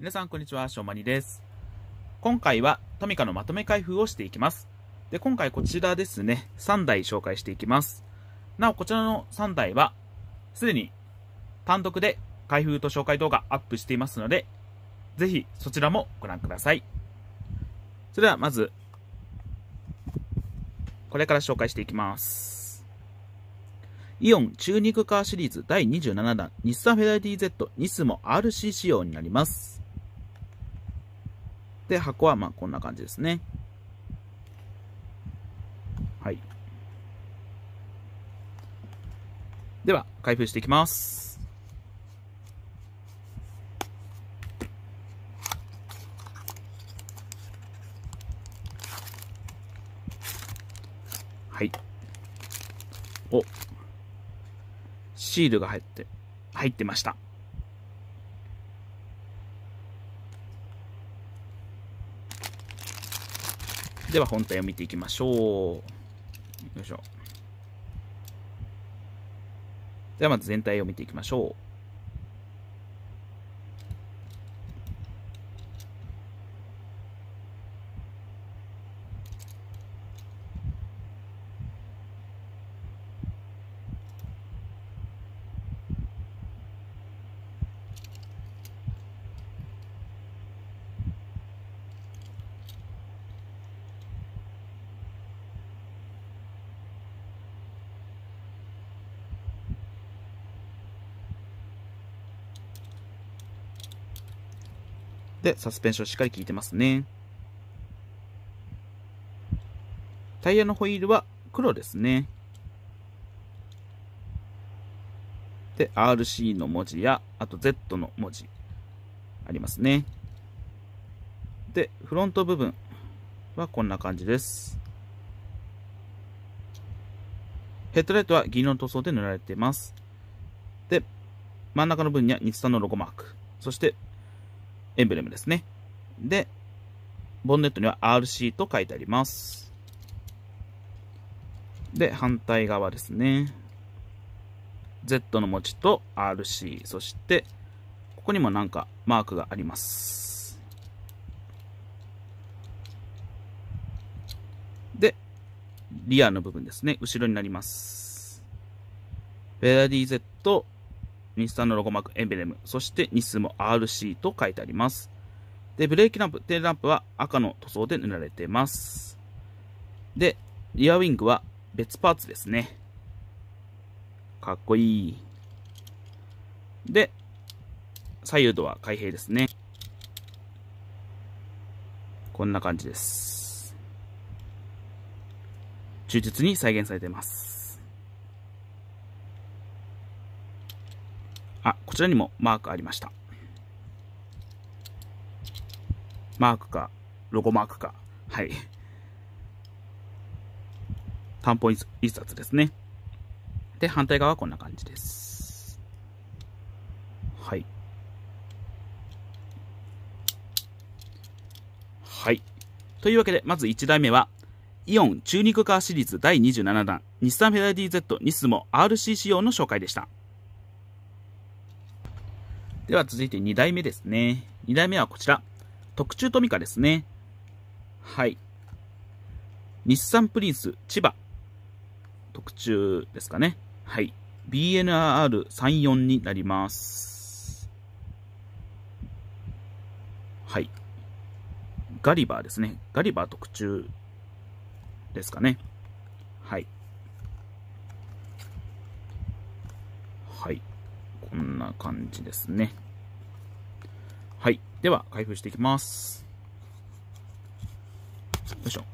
皆さん、こんにちは。しょうまにです。今回はトミカのまとめ開封をしていきます。で、今回こちらですね、3台紹介していきます。なお、こちらの3台は、すでに単独で開封と紹介動画アップしていますので、ぜひそちらもご覧ください。それではまず、これから紹介していきます。イオン中肉カーシリーズ第27弾日産フェラーリ Z ニスモ RC 仕様になります。で、箱はまあこんな感じですね。はい。では、開封していきます。はい。お、シールが入って、入ってました。では本体を見ていきましょう。よいしょ。ではまず全体を見ていきましょう。で、サスペンションしっかり効いてますね。タイヤのホイールは黒ですね。で、RC の文字や、あと Z の文字ありますね。で、フロント部分はこんな感じです。ヘッドライトは銀色の塗装で塗られています。で、真ん中の部分には日産のロゴマーク。そして、エンブレムですね。で、ボンネットには RC と書いてあります。で、反対側ですね。Z の文字と RC、そして、ここにもなんかマークがあります。で、リアの部分ですね。後ろになります。フェラディ Z、日産のロゴマーク、エンブレム、そしてニスモ RC と書いてあります。で、ブレーキランプ、テールランプは赤の塗装で塗られてます。で、リアウィングは別パーツですね。かっこいい。で、左右ドア開閉ですね。こんな感じです。忠実に再現されています。あ、こちらにもマークありました。マークか、ロゴマークか。はい。担保印刷ですね。で、反対側はこんな感じです。はい。はい。というわけで、まず1台目は、イオン中肉カーシリーズ第27弾、日産フェラーリ Z ニスモ RC 仕様の紹介でした。では続いて2台目ですね。2台目はこちら。特注トミカですね。はい。日産プリンス千葉。特注ですかね。はい。BNR34 になります。はい。ガリバーですね。ガリバー特注ですかね。はい。こんな感じですね。はい。では、開封していきます。よいしょ。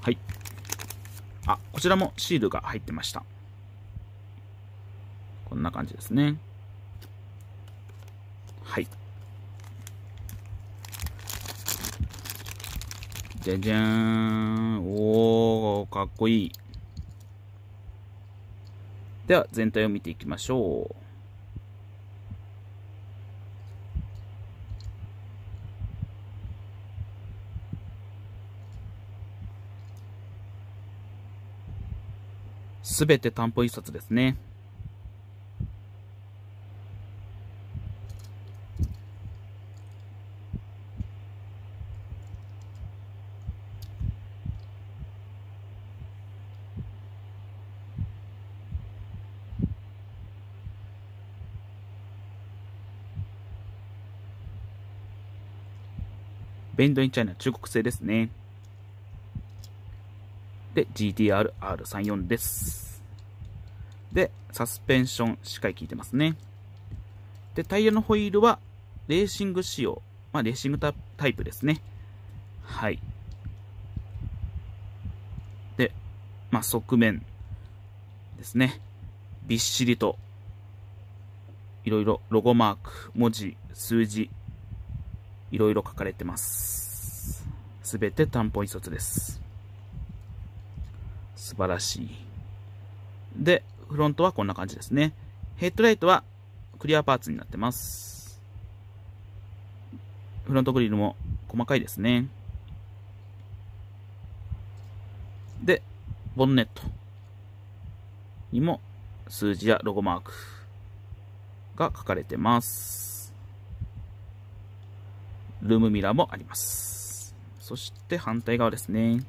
はい。あ、こちらもシールが入ってました。こんな感じですね。はい。じゃじゃーん。おー、かっこいい。では、全体を見ていきましょう。すべて担保印刷ですね。ベンドインチャイナ中国製ですね。で、GTR-R34 です。で、サスペンション、しっかり効いてますね。で、タイヤのホイールは、レーシング仕様。まあ、レーシングタイプですね。はい。で、まあ、側面ですね。びっしりと、いろいろロゴマーク、文字、数字、いろいろ書かれてます。すべて担保印刷です。素晴らしい。で、フロントはこんな感じですね。ヘッドライトはクリアパーツになってます。フロントグリルも細かいですね。で、ボンネットにも数字やロゴマークが書かれてます。ルームミラーもあります。そして反対側ですね。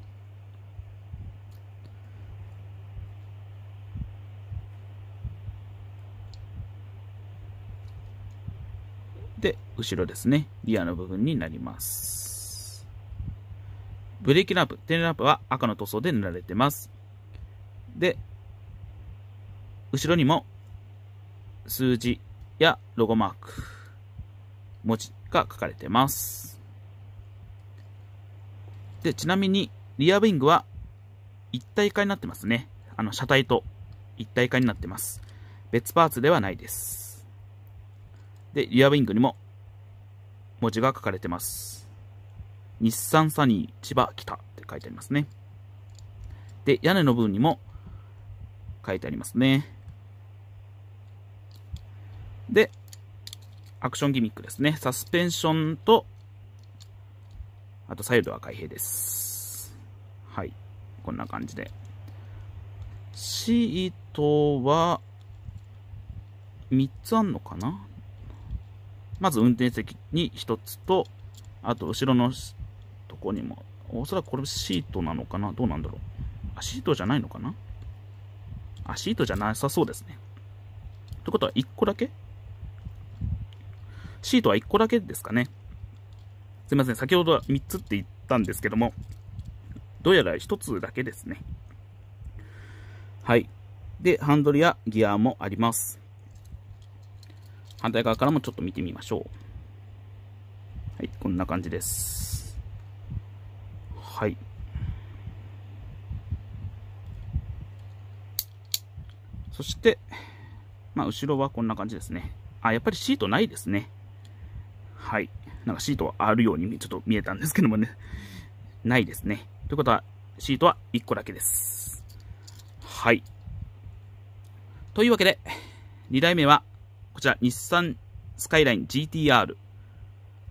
で、後ろですね。リアの部分になります。ブレーキランプ、テールランプは赤の塗装で塗られてます。で、後ろにも数字やロゴマーク、文字が書かれてます。で、ちなみに、リアウィングは一体化になってますね。あの、車体と一体化になってます。別パーツではないです。で、リアウィングにも文字が書かれてます。日産サニー千葉北って書いてありますね。で、屋根の部分にも書いてありますね。で、アクションギミックですね。サスペンションと、あとサイドは開閉です。はい。こんな感じで。シートは、3つあんのかな？まず運転席に1つと、あと後ろのとこにも、おそらくこれシートなのかな？どうなんだろうあ、シートじゃないのかな？あ、シートじゃなさそうですね。ってことは1個だけシートは1個だけですかね。すいません。先ほどは3つって言ったんですけども、どうやら1つだけですね。はい。で、ハンドルやギアもあります。反対側からもちょっと見てみましょう。はい、こんな感じです。はい。そして、まあ、後ろはこんな感じですね。あ、やっぱりシートないですね。はい。なんかシートはあるようにちょっと見えたんですけどもね。ないですね。ということは、シートは1個だけです。はい。というわけで、2台目は、こちら、日産スカイライン GTR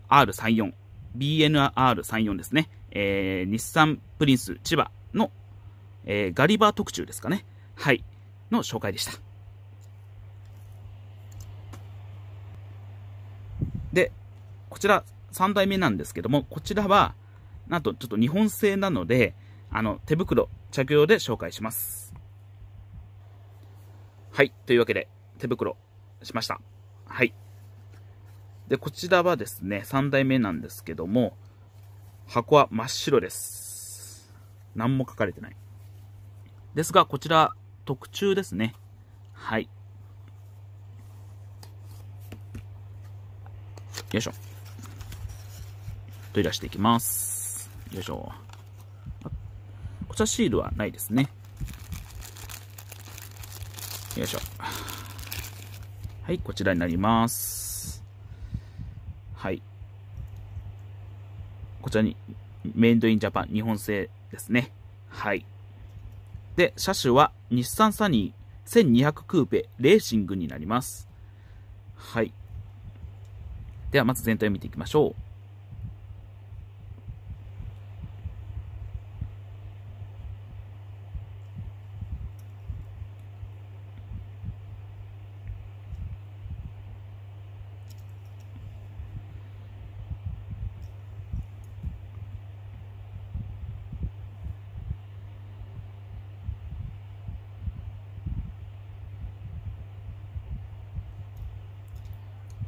R34、BNR34 ですね。えー、日産プリンス千葉の、えー、ガリバー特注ですかね。はい。の紹介でした。で、こちら3代目なんですけども、こちらは、なんとちょっと日本製なので、あの、手袋着用で紹介します。はい。というわけで、手袋しました。はい。で、こちらはですね、3代目なんですけども、箱は真っ白です。何も書かれてない。ですが、こちら、特注ですね。はい。よいしょ。取り出していきます。よいしょ。こちらシールはないですね。よいしょ。はい、こちらになります。はい。こちらに、メイドインジャパン、日本製ですね。はい。で、車種は日産サニー1200クーペレーシングになります。はい。では、まず全体を見ていきましょう。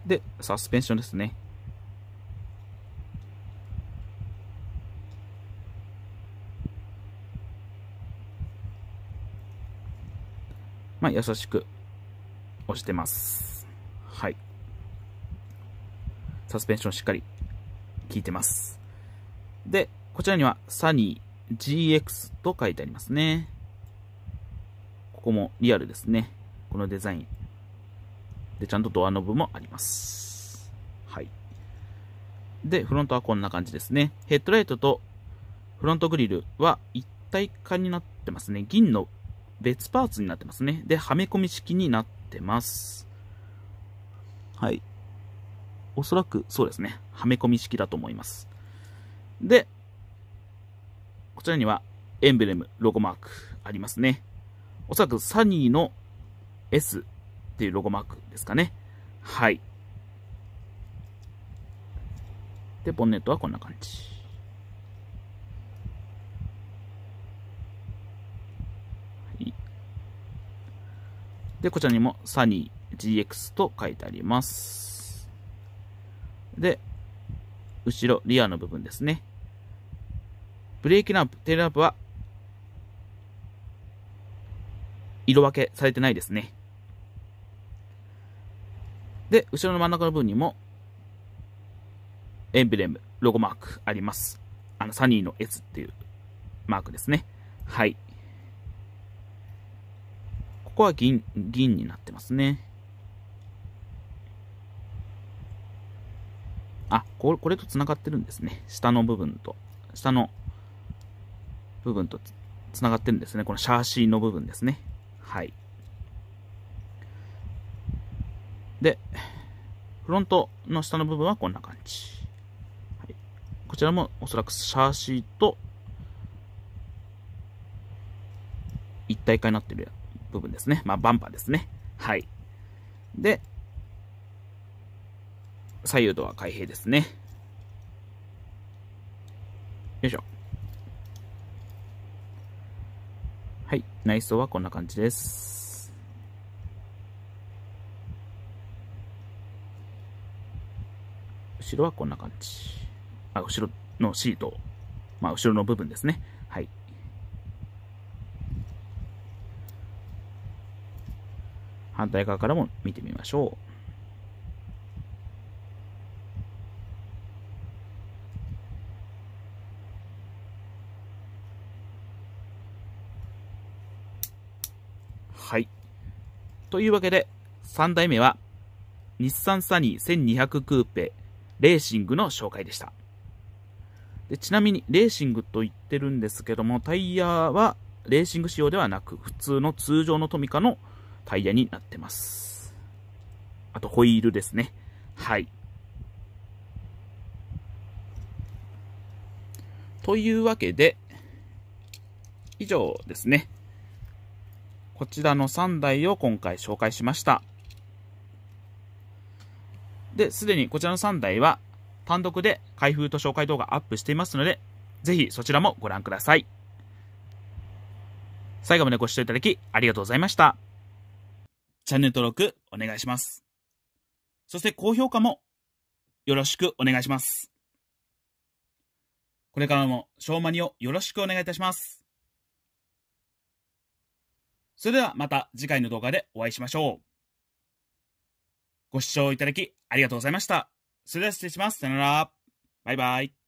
で、サスペンションですね。まあ、優しく押してます。はい。サスペンションしっかり効いてます。で、こちらにはサニー GX と書いてありますね。ここもリアルですね。このデザイン。で、ちゃんとドアノブもあります。はい。で、フロントはこんな感じですね。ヘッドライトとフロントグリルは一体化になってますね。銀の別パーツになってますね。で、はめ込み式になってます。はい。おそらくそうですね。はめ込み式だと思います。で、こちらにはエンブレム、ロゴマークありますね。おそらくサニーの S っていうロゴマークですかね。はい。で、ボンネットはこんな感じ。で、こちらにもサニー GX と書いてあります。で、後ろ、リアの部分ですね。ブレーキランプ、テールランプは色分けされてないですね。で、後ろの真ん中の部分にも、エンブレム、ロゴマークあります。あの、サニーの S っていうマークですね。はい。ここは銀、銀になってますね。あ、これ、これと繋がってるんですね。下の部分と、下の部分と繋がってるんですね。このシャーシーの部分ですね。はい。で、フロントの下の部分はこんな感じ。はい、こちらもおそらくシャーシーと一体化になっている部分ですね。まあ、バンパーですね。はい。で、左右ドア開閉ですね。よいしょ。はい。内装はこんな感じです。後ろはこんな感じ。あ、後ろのシート。まあ、後ろの部分ですね。はい。反対側からも見てみましょう。はい。というわけで、3代目は、日産サニー1200クーペレーシングの紹介でした。でちなみに、レーシングと言ってるんですけども、タイヤはレーシング仕様ではなく、普通の通常のトミカのタイヤになってます。あと、ホイールですね。はい。というわけで、以上ですね。こちらの3台を今回紹介しました。で、すでにこちらの3台は単独で開封と紹介動画アップしていますので、ぜひそちらもご覧ください。最後までご視聴いただきありがとうございました。チャンネル登録お願いします。そして高評価もよろしくお願いします。これからもショーマニをよろしくお願いいたします。それではまた次回の動画でお会いしましょう。ご視聴いただきありがとうございました。それでは失礼します。さよなら。バイバイ。